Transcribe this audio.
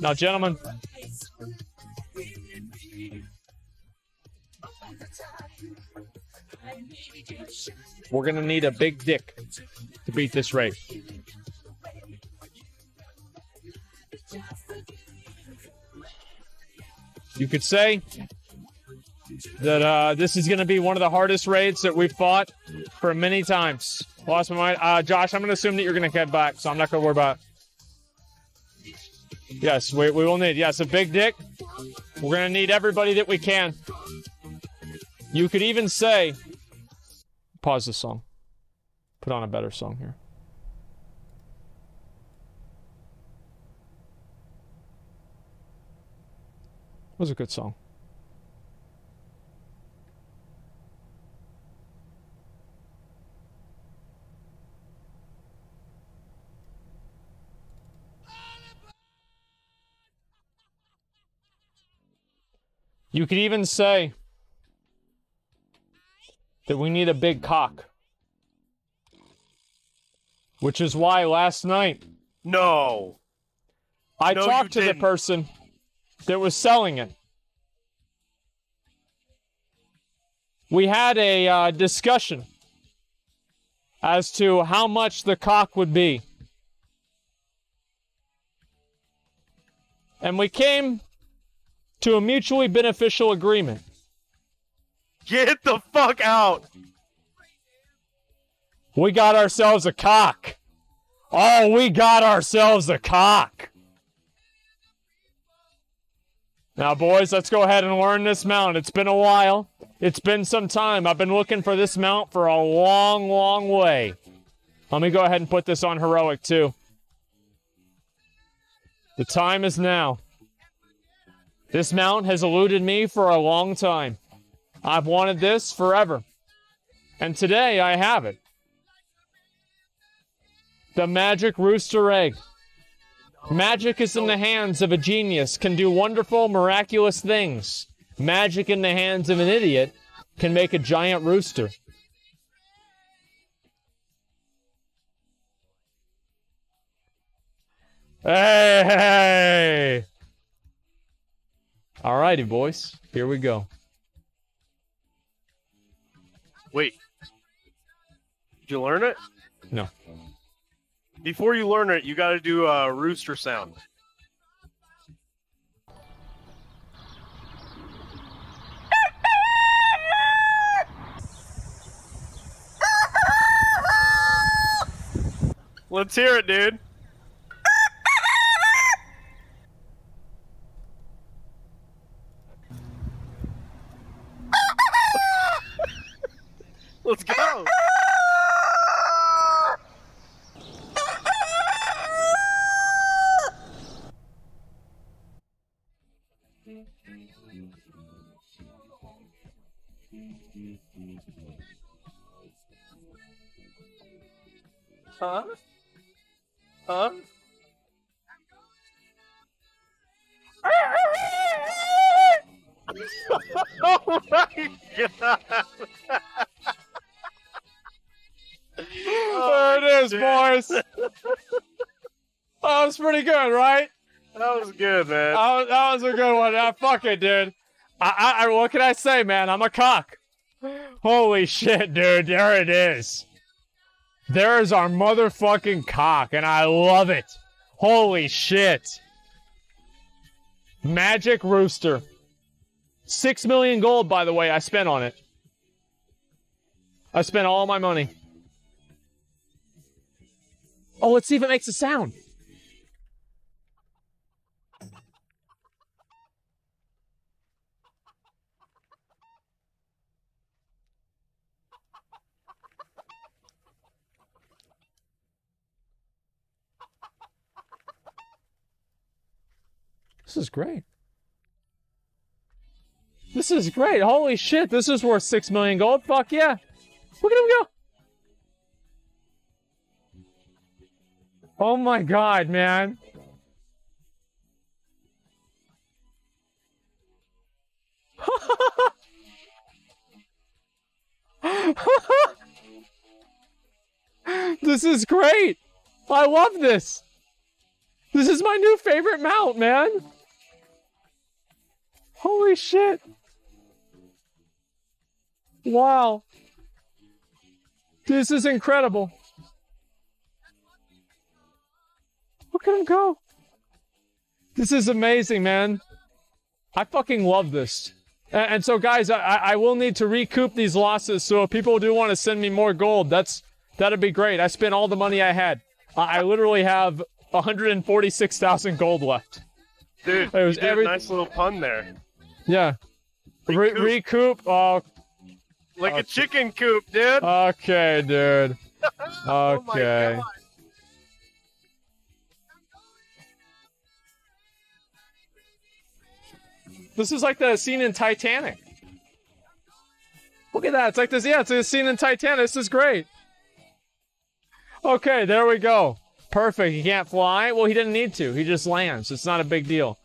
Now, gentlemen, we're gonna need a big dick to beat this race. You could say that uh, this is going to be one of the hardest raids that we've fought for many times. Lost my mind. Uh, Josh, I'm going to assume that you're going to head back, so I'm not going to worry about it. Yes, we, we will need. Yes, a big dick. We're going to need everybody that we can. You could even say, pause the song. Put on a better song here. was a good song. You could even say that we need a big cock. Which is why last night No. I No, talked to the didn't. person that was selling it. We had a uh, discussion as to how much the cock would be. And we came to a mutually beneficial agreement. Get the fuck out. We got ourselves a cock. Oh, we got ourselves a cock. Now, boys, let's go ahead and learn this mount. It's been a while. It's been some time. I've been looking for this mount for a long, long way. Let me go ahead and put this on heroic, too. The time is now. This mount has eluded me for a long time. I've wanted this forever. And today I have it. The magic rooster egg. Magic is in the hands of a genius, can do wonderful, miraculous things. Magic in the hands of an idiot can make a giant rooster. Hey, hey! Alrighty, boys. Here we go. Wait. Did you learn it? No. Before you learn it, you got to do a rooster sound. Let's hear it, dude. Let's go. Huh? Huh? oh my god! It is, boys. That was pretty good, right? That was good, man. That was, that was a good one. Ah, fuck it, dude. I, I, I, what can I say, man? I'm a cock. Holy shit, dude. There it is. There is our motherfucking cock, and I love it. Holy shit. Magic Rooster. Six million gold, by the way, I spent on it. I spent all my money. Oh, let's see if it makes a sound. This is great. This is great. Holy shit, this is worth six million gold. Fuck yeah. Look at him go. Oh my god, man. this is great. I love this. This is my new favorite mount, man. Holy shit. Wow. This is incredible. Look at him go. This is amazing, man. I fucking love this. And, and so, guys, I, I will need to recoup these losses. So if people do want to send me more gold, that's that'd be great. I spent all the money I had. I, I literally have 146,000 gold left. Dude, It was you did every- a nice little pun there. Yeah. Re- Recoup. recoup. Oh, Like Okay. a chicken coop, dude. okay, dude. Oh my Okay. God. This is like the scene in Titanic. Look at that. It's like this. Yeah, it's a scene in Titanic. This is great. Okay, there we go. Perfect. He can't fly. Well, he didn't need to. He just lands. It's not a big deal.